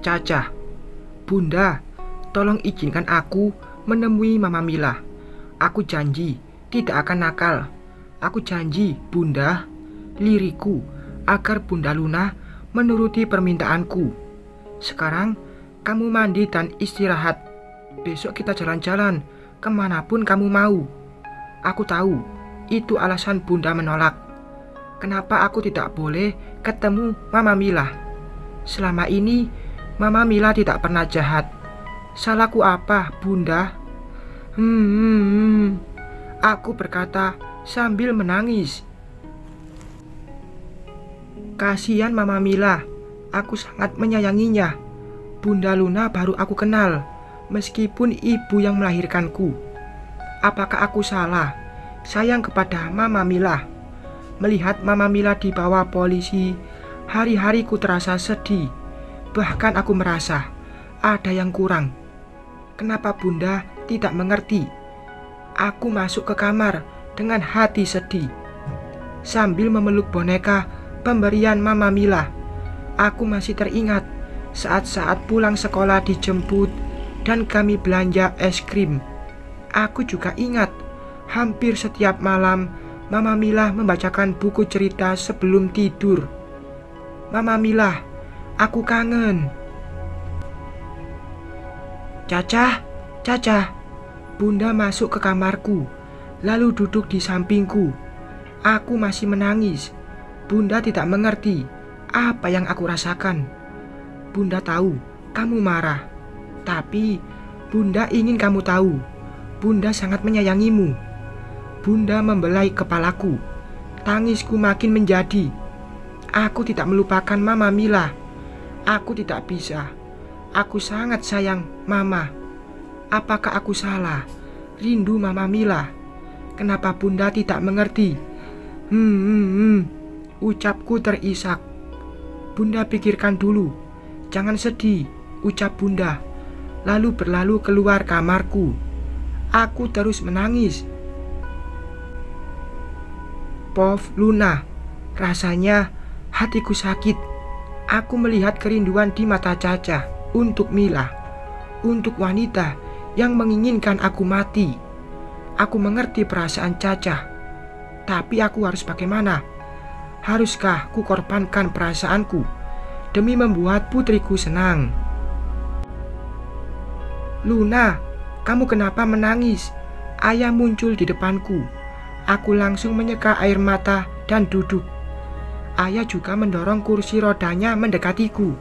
Caca. Bunda, tolong izinkan aku menemui Mama Mila. Aku janji tidak akan nakal. Aku janji, Bunda, liriku agar Bunda Luna menuruti permintaanku. Sekarang kamu mandi dan istirahat. Besok kita jalan-jalan ke mana pun kamu mau. Aku tahu itu alasan Bunda menolak. Kenapa aku tidak boleh ketemu Mama Mila? Selama ini Mama Mila tidak pernah jahat. Salahku apa, Bunda? Hmm, hmm, hmm. Aku berkata sambil menangis. Kasihan Mama Mila, aku sangat menyayanginya. Bunda Luna baru aku kenal, meskipun ibu yang melahirkanku. Apakah aku salah sayang kepada Mama Mila? Melihat Mama Mila dibawa polisi, hari-hariku terasa sedih. Bahkan aku merasa ada yang kurang. Kenapa Bunda tidak mengerti? Aku masuk ke kamar dengan hati sedih. Sambil memeluk boneka pemberian Mama Mila. Aku masih teringat saat-saat pulang sekolah dijemput dan kami belanja es krim. Aku juga ingat hampir setiap malam Mama Mila membacakan buku cerita sebelum tidur. Mama Mila, aku kangen. Caca, Caca, Bunda masuk ke kamarku, lalu duduk di sampingku. Aku masih menangis Bunda tidak mengerti apa yang aku rasakan. Bunda tahu kamu marah, tapi Bunda ingin kamu tahu. Bunda sangat menyayangimu. Bunda membelai kepalaku. Tangisku makin menjadi. Aku tidak melupakan Mama Mila. Aku tidak bisa. Aku sangat sayang Mama. Apakah aku salah? Rindu Mama Mila. Kenapa Bunda tidak mengerti? Hmm, hmm, hmm. Ucapku terisak. Bunda pikirkan dulu. Jangan sedih, ucap Bunda. Lalu berlalu keluar kamarku. Aku terus menangis. Pov Luna, rasanya hatiku sakit. Aku melihat kerinduan di mata Caca untuk Mila, untuk wanita yang menginginkan aku mati. Aku mengerti perasaan Caca, tapi aku harus bagaimana? Haruskah ku korbankan perasaanku demi membuat putriku senang? Luna, kamu kenapa menangis? Ayah muncul di depanku. Aku langsung menyeka air mata dan duduk. Ayah juga mendorong kursi rodanya mendekatiku.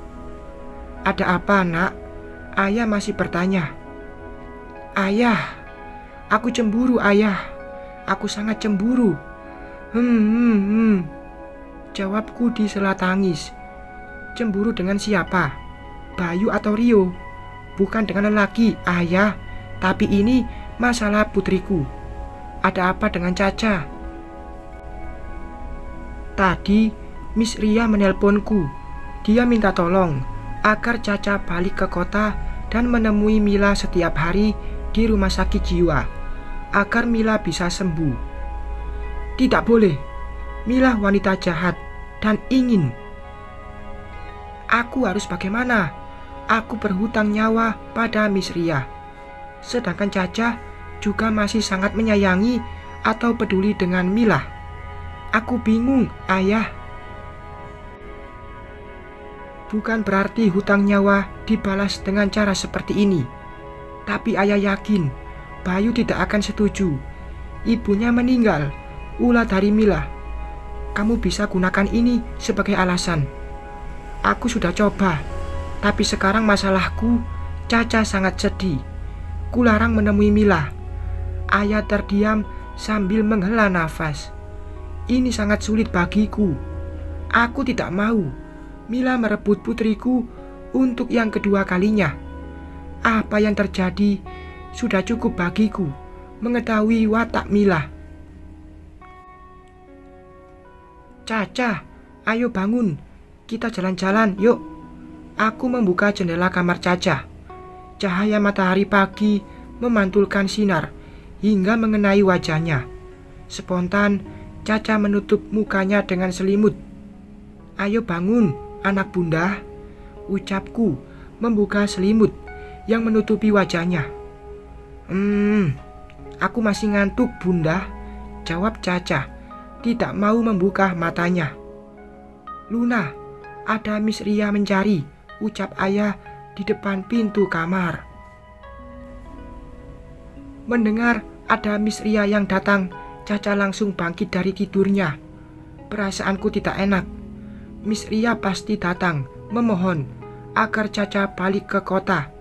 Ada apa, Nak? Ayah masih bertanya. Ayah, aku cemburu, Ayah. Aku sangat cemburu. Hmm, hmm, hmm. Jawabku di sela tangis. Cemburu dengan siapa? Bayu atau Rio? Bukan dengan lelaki, ayah. Tapi ini masalah putriku. Ada apa dengan Caca? Tadi Miss Ria menelponku. Dia minta tolong agar Caca balik ke kota dan menemui Mila setiap hari di rumah sakit jiwa agar Mila bisa sembuh. Tidak boleh, Mila wanita jahat dan ingin. Aku harus bagaimana? Aku berhutang nyawa pada Miss Ria. Sedangkan Caca juga masih sangat menyayangi atau peduli dengan Mila. Aku bingung, ayah. Bukan berarti hutang nyawa dibalas dengan cara seperti ini. Tapi ayah yakin Bayu tidak akan setuju. Ibunya meninggal, ulah dari Mila kamu bisa gunakan ini sebagai alasan. Aku sudah coba, tapi sekarang masalahku, Caca sangat sedih. Kularang menemui Mila. Ayah terdiam sambil menghela nafas. Ini sangat sulit bagiku. Aku tidak mau Mila merebut putriku untuk yang kedua kalinya. Apa yang terjadi sudah cukup bagiku mengetahui watak Mila. Caca, ayo bangun. Kita jalan-jalan, yuk. Aku membuka jendela kamar Caca. Cahaya matahari pagi memantulkan sinar hingga mengenai wajahnya. Spontan, Caca menutup mukanya dengan selimut. Ayo bangun, anak bunda. Ucapku membuka selimut yang menutupi wajahnya. Hmm, aku masih ngantuk, Bunda. Jawab Caca, tidak mau membuka matanya. Luna, ada Miss Ria mencari, ucap ayah di depan pintu kamar. Mendengar ada Miss Ria yang datang, Caca langsung bangkit dari tidurnya. Perasaanku tidak enak. Miss Ria pasti datang, memohon agar Caca balik ke kota.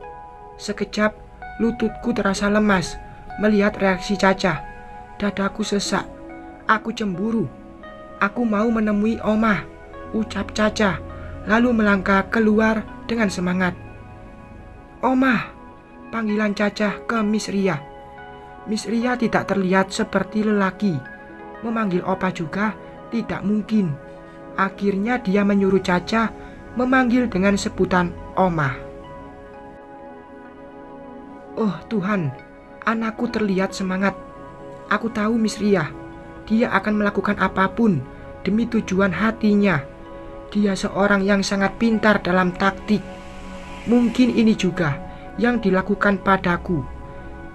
Sekejap, lututku terasa lemas melihat reaksi Caca. Dadaku sesak. Aku cemburu. Aku mau menemui Oma, ucap Caca, lalu melangkah keluar dengan semangat. Oma, panggilan Caca ke Miss Ria. Miss Ria tidak terlihat seperti lelaki. Memanggil Opa juga tidak mungkin. Akhirnya dia menyuruh Caca memanggil dengan sebutan Oma. Oh Tuhan, anakku terlihat semangat. Aku tahu Miss Ria, dia akan melakukan apa pun demi tujuan hatinya. Dia seorang yang sangat pintar dalam taktik. Mungkin ini juga yang dilakukan padaku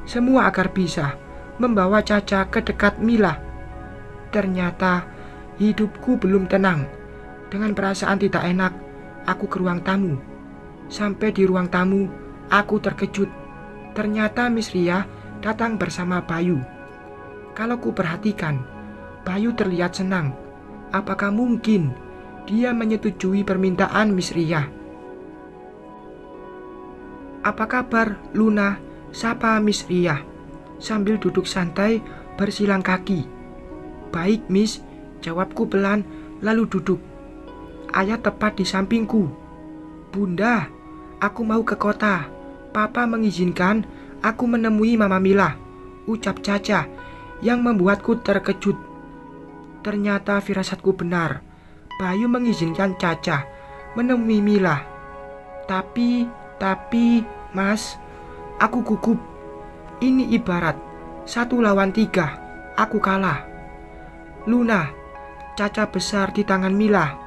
semua agar bisa membawa Caca ke dekat Mila. Ternyata hidupku belum tenang. Dengan perasaan tidak enak, aku ke ruang tamu. Sampai di ruang tamu, aku terkejut. Ternyata Miss Ria datang bersama Bayu. Kalau ku perhatikan, Bayu terlihat senang. Apakah mungkin dia menyetujui permintaan Miss Ria? Apa kabar Luna Sapa Miss Ria sambil duduk santai bersilang kaki. Baik Miss, jawabku pelan lalu duduk. Ayah tepat di sampingku. Bunda, aku mau ke kota. Papa mengizinkan aku menemui Mama Mila. Ucap Caca yang membuatku terkejut. Ternyata firasatku benar. Bayu mengizinkan Caca menemui Mila. Tapi, tapi, Mas, Aku gugup. Ini ibarat satu lawan tiga. Aku kalah. Luna, caca besar di tangan Mila.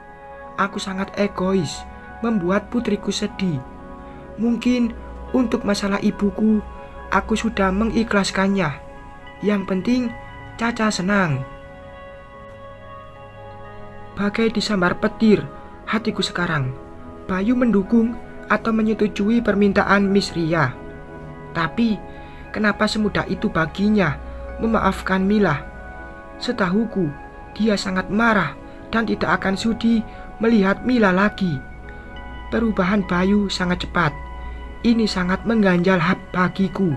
Aku sangat egois, membuat putriku sedih. Mungkin untuk masalah ibuku, aku sudah mengikhlaskannya. Yang penting, Caca senang. Bagai disambar petir, hatiku sekarang. Bayu mendukung atau menyetujui permintaan Miss Ria. Tapi, kenapa semudah itu baginya memaafkan Mila? Setahuku, dia sangat marah dan tidak akan sudi melihat Mila lagi. Perubahan Bayu sangat cepat. Ini sangat mengganjal hab bagiku.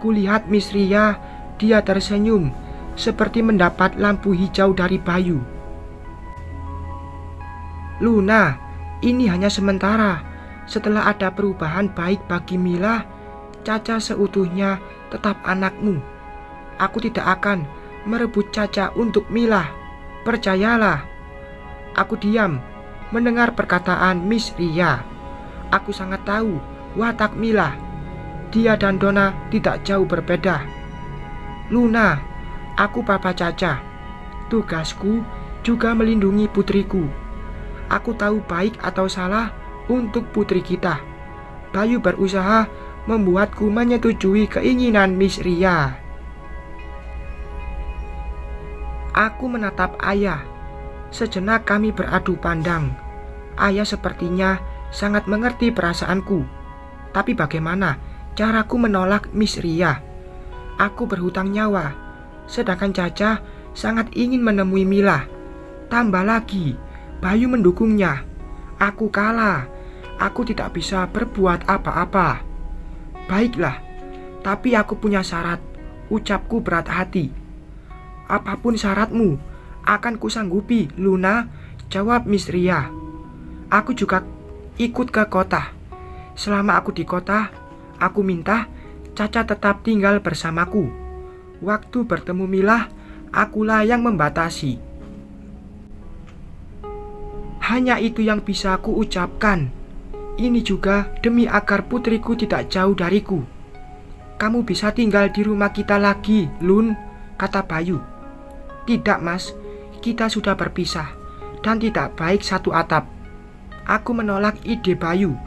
Kulihat Miss Ria, dia tersenyum seperti mendapat lampu hijau dari Bayu. Luna, ini hanya sementara. Setelah ada perubahan baik bagi Mila, Caca seutuhnya tetap anakmu. Aku tidak akan merebut Caca untuk Mila. Percayalah. Aku diam mendengar perkataan Miss Ria. Aku sangat tahu watak Mila. Dia dan Dona tidak jauh berbeda. Luna, aku papa Caca. Tugasku juga melindungi putriku. Aku tahu baik atau salah untuk putri kita. Bayu berusaha membuatku menyetujui keinginan Miss Ria. Aku menatap ayah. Sejenak kami beradu pandang. Ayah sepertinya sangat mengerti perasaanku. Tapi bagaimana caraku menolak Miss Ria? Aku berhutang nyawa, sedangkan Caca sangat ingin menemui Mila. Tambah lagi, Bayu mendukungnya. Aku kalah. Aku tidak bisa berbuat apa-apa. Baiklah, tapi aku punya syarat. Ucapku berat hati. Apa pun syaratmu, akan kusanggupi, Luna, jawab Miss Ria. Aku juga ikut ke kota. Selama aku di kota, aku minta Caca tetap tinggal bersamaku. Waktu bertemu Mila, akulah yang membatasi. Hanya itu yang bisa aku ucapkan. Ini juga demi agar putriku tidak jauh dariku. Kamu bisa tinggal di rumah kita lagi, Lun, kata Bayu. Tidak, Mas. Kita sudah berpisah dan tidak baik satu atap. Aku menolak ide Bayu.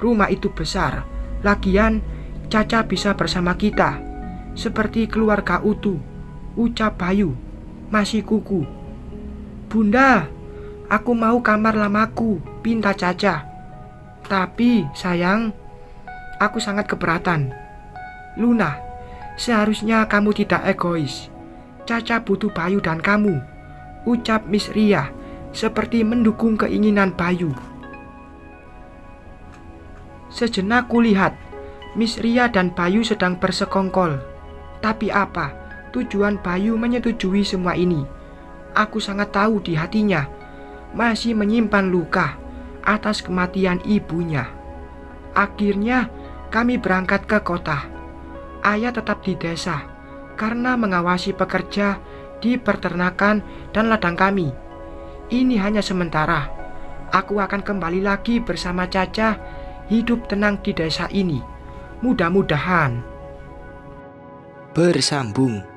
Rumah itu besar. Lagian, Caca bisa bersama kita. Seperti keluarga utuh. Ucap Bayu. Masih kuku. Bunda, aku mau kamar lamaku, pinta Caca. Tapi, sayang, aku sangat keberatan. Luna, seharusnya kamu tidak egois. Caca butuh Bayu dan kamu. Ucap Miss Ria seperti mendukung keinginan Bayu. Sejenak kulihat Miss Ria dan Bayu sedang bersekongkol. Tapi apa tujuan Bayu menyetujui semua ini? Aku sangat tahu di hatinya masih menyimpan luka atas kematian ibunya. Akhirnya kami berangkat ke kota. Ayah tetap di desa karena mengawasi pekerja di peternakan dan ladang kami. Ini hanya sementara. Aku akan kembali lagi bersama Caca hidup tenang di desa ini. Mudah-mudahan bersambung.